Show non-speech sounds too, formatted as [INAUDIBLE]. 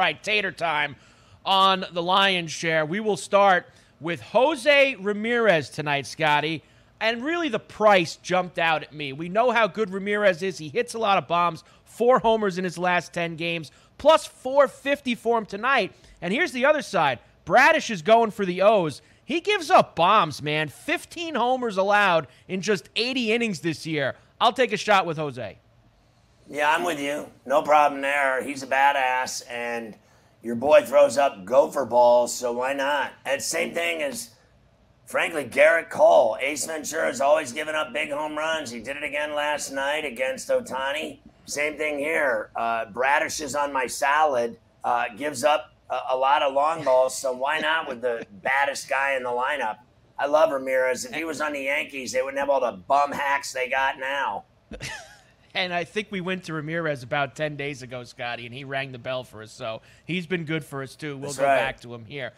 right, tater time on the Lions share. We will start with Jose Ramirez tonight, Scotty. And really, the price jumped out at me. We know how good Ramirez is. He hits a lot of bombs, four homers in his last 10 games, plus 450 for him tonight. And here's the other side Bradish is going for the O's. He gives up bombs, man. 15 homers allowed in just 80 innings this year. I'll take a shot with Jose. Yeah, I'm with you. No problem there. He's a badass, and your boy throws up gopher balls, so why not? And same thing as, frankly, Gerrit Cole. Ace Ventura has always given up big home runs. He did it again last night against Ohtani. Same thing here. Uh, Bradish is on my salad, uh, gives up a, a lot of long balls, so why not with the [LAUGHS] baddest guy in the lineup? I love Ramirez. If he was on the Yankees, they wouldn't have all the bum hacks they got now. [LAUGHS] And I think we went to Ramirez about 10 days ago, Scotty, and he rang the bell for us. So he's been good for us, too. We'll That's go right. back to him here.